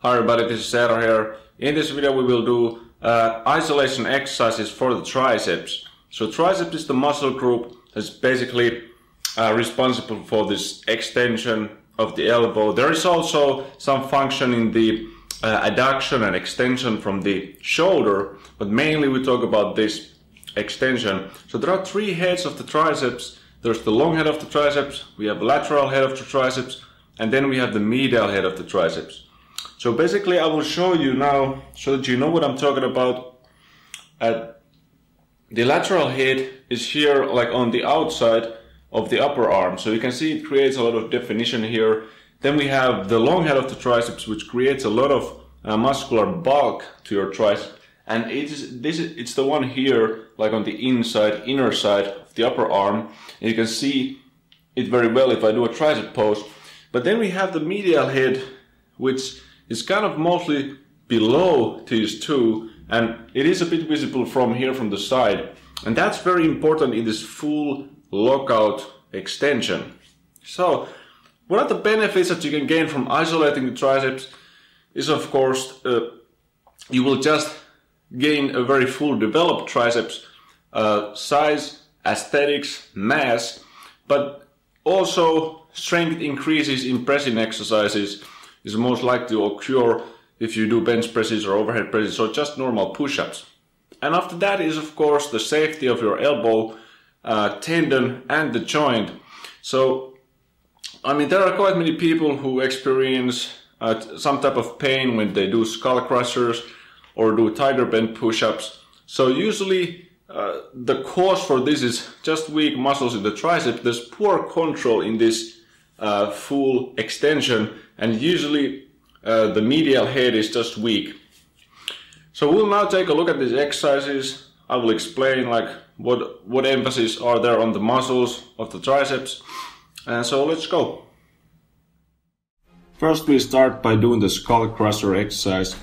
Hi everybody, this is Eero here. In this video we will do uh, isolation exercises for the triceps. So triceps is the muscle group that's basically uh, responsible for this extension of the elbow. There is also some function in the uh, adduction and extension from the shoulder, but mainly we talk about this extension. So there are three heads of the triceps. There's the long head of the triceps, we have the lateral head of the triceps, and then we have the medial head of the triceps. So basically I will show you now so that you know what I'm talking about. Uh, the lateral head is here like on the outside of the upper arm. So you can see it creates a lot of definition here. Then we have the long head of the triceps which creates a lot of uh, muscular bulk to your tricep. And it is, this is, it's the one here like on the inside, inner side of the upper arm. And you can see it very well if I do a tricep pose. But then we have the medial head which is kind of mostly below these two and it is a bit visible from here from the side and that's very important in this full lockout extension. So one of the benefits that you can gain from isolating the triceps is of course uh, you will just gain a very full developed triceps uh, size, aesthetics, mass, but also strength increases in pressing exercises is most likely to occur if you do bench presses or overhead presses, so just normal push-ups. And after that is of course the safety of your elbow, uh, tendon and the joint. So, I mean there are quite many people who experience uh, some type of pain when they do skull crushers or do tiger bend push-ups. So usually uh, the cause for this is just weak muscles in the tricep. There's poor control in this uh, full extension and usually uh, the medial head is just weak. So we'll now take a look at these exercises. I will explain like what what emphasis are there on the muscles of the triceps. And so let's go. First we start by doing the skull crusher exercise.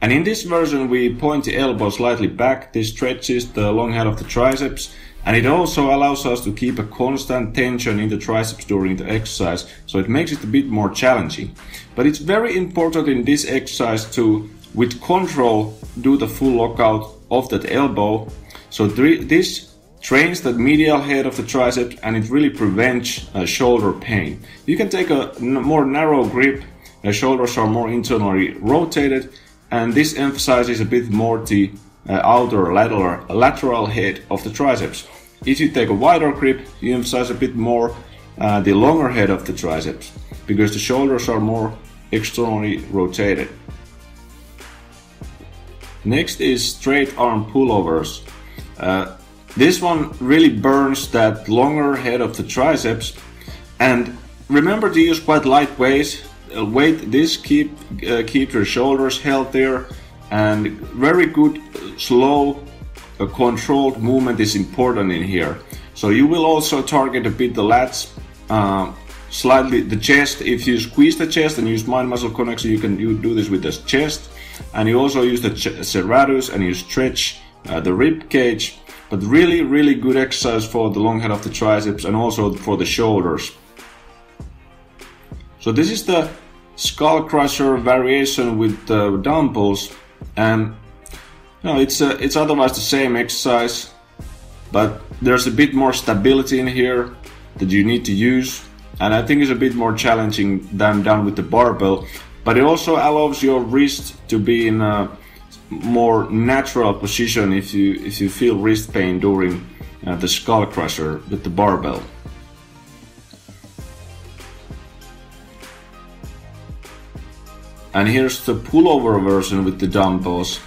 And in this version we point the elbow slightly back. This stretches the long head of the triceps and it also allows us to keep a constant tension in the triceps during the exercise, so it makes it a bit more challenging. But it's very important in this exercise to, with control, do the full lockout of that elbow. So this trains the medial head of the tricep and it really prevents uh, shoulder pain. You can take a more narrow grip, the shoulders are more internally rotated, and this emphasizes a bit more the uh, outer lateral, lateral head of the triceps. If you take a wider grip, you emphasize a bit more uh, the longer head of the triceps because the shoulders are more externally rotated. Next is straight arm pullovers. Uh, this one really burns that longer head of the triceps and remember to use quite light weights. Uh, weight this keep uh, keep your shoulders healthier and very good slow a controlled movement is important in here. So you will also target a bit the lats uh, slightly the chest. If you squeeze the chest and use mind muscle connection you can you do this with the chest. And you also use the serratus and you stretch uh, the rib cage. But really really good exercise for the long head of the triceps and also for the shoulders. So this is the skull crusher variation with the dumbbells. And know, it's uh, it's otherwise the same exercise, but there's a bit more stability in here that you need to use, and I think it's a bit more challenging than done with the barbell. But it also allows your wrist to be in a more natural position if you if you feel wrist pain during uh, the skull crusher with the barbell. And here's the pullover version with the dumbbells.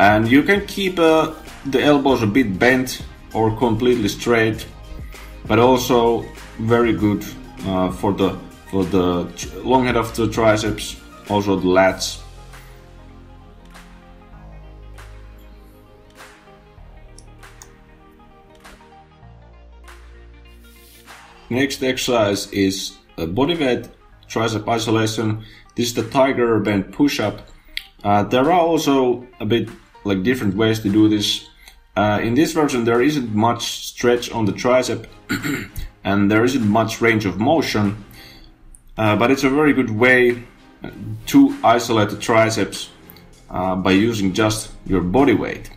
And you can keep uh, the elbows a bit bent or completely straight, but also very good uh, for the for the long head of the triceps, also the lats. Next exercise is a body weight tricep isolation this is the tiger bend push-up. Uh, there are also a bit like different ways to do this. Uh, in this version, there isn't much stretch on the tricep and there isn't much range of motion, uh, but it's a very good way to isolate the triceps uh, by using just your body weight.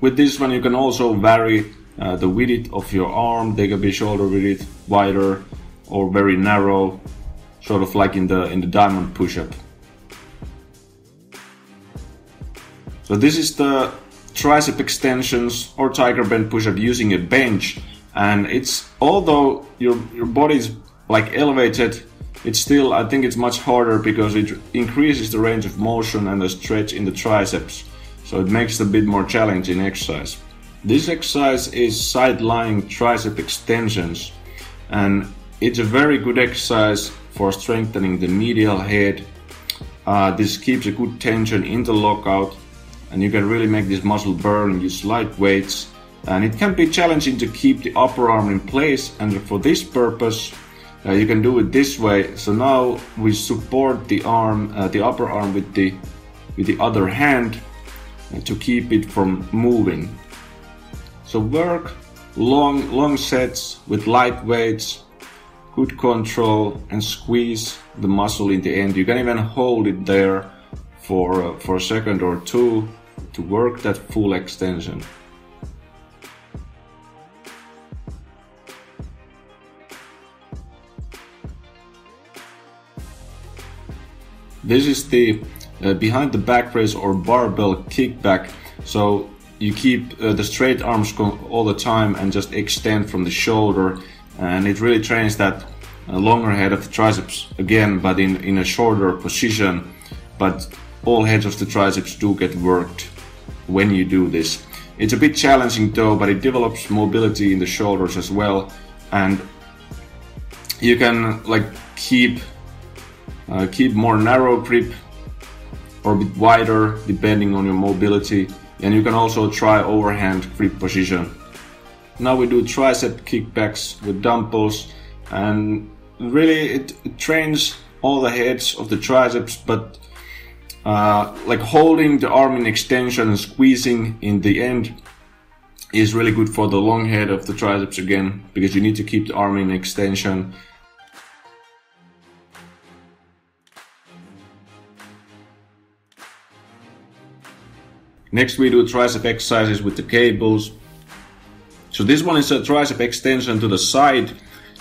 With this one, you can also vary uh, the width of your arm. They can be shoulder width, wider, or very narrow, sort of like in the in the diamond push-up. So this is the tricep extensions or tiger bend push-up using a bench, and it's although your your body is like elevated, it's still I think it's much harder because it increases the range of motion and the stretch in the triceps so it makes it a bit more challenging exercise. This exercise is side lying tricep extensions and it's a very good exercise for strengthening the medial head. Uh, this keeps a good tension in the lockout and you can really make this muscle burn, use light weights and it can be challenging to keep the upper arm in place and for this purpose uh, you can do it this way so now we support the arm uh, the upper arm with the with the other hand to keep it from moving. So work long, long sets with light weights, good control and squeeze the muscle in the end. You can even hold it there for, uh, for a second or two to work that full extension. This is the uh, behind the back press or barbell kickback. So you keep uh, the straight arms all the time and just extend from the shoulder, and it really trains that uh, longer head of the triceps again, but in, in a shorter position. But all heads of the triceps do get worked when you do this. It's a bit challenging though, but it develops mobility in the shoulders as well, and you can like keep uh, keep more narrow grip or a bit wider depending on your mobility and you can also try overhand grip position. Now we do tricep kickbacks with dumbbells and really it, it trains all the heads of the triceps but uh, like holding the arm in extension and squeezing in the end is really good for the long head of the triceps again because you need to keep the arm in extension Next we do tricep exercises with the cables. So this one is a tricep extension to the side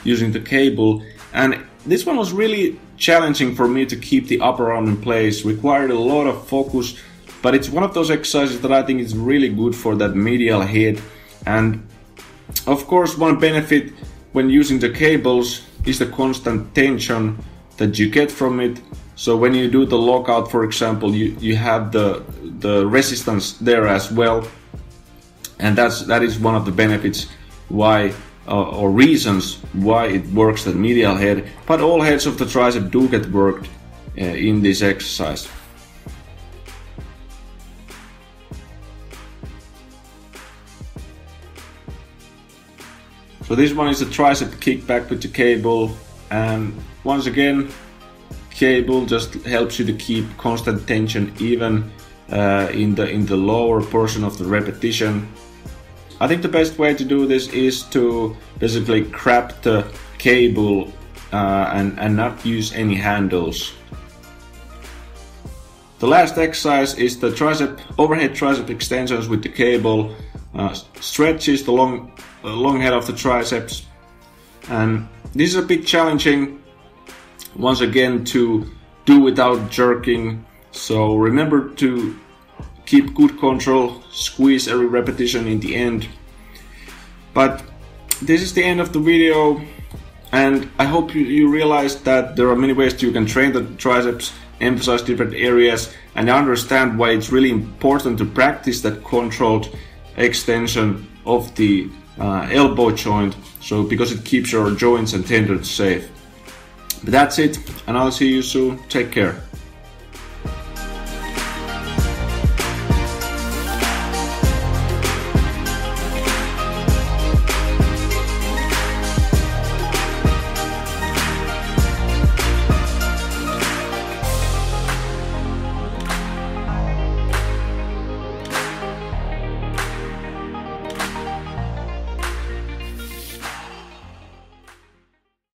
using the cable and this one was really challenging for me to keep the upper arm in place, required a lot of focus, but it's one of those exercises that I think is really good for that medial head. And of course, one benefit when using the cables is the constant tension that you get from it. So when you do the lockout, for example, you, you have the the resistance there as well, and that's that is one of the benefits why or reasons why it works that medial head. But all heads of the tricep do get worked uh, in this exercise. So this one is a tricep kickback with the cable and once again cable just helps you to keep constant tension even uh, in the in the lower portion of the repetition. I think the best way to do this is to basically grab the cable uh, and, and not use any handles. The last exercise is the tricep overhead tricep extensions with the cable. Uh, stretches the long uh, long head of the triceps, and this is a bit challenging once again to do without jerking. So remember to keep good control, squeeze every repetition in the end. But this is the end of the video and I hope you, you realize that there are many ways you can train the triceps, emphasize different areas and understand why it's really important to practice that controlled extension of the uh, elbow joint so because it keeps your joints and tendons safe. But that's it and I'll see you soon. Take care.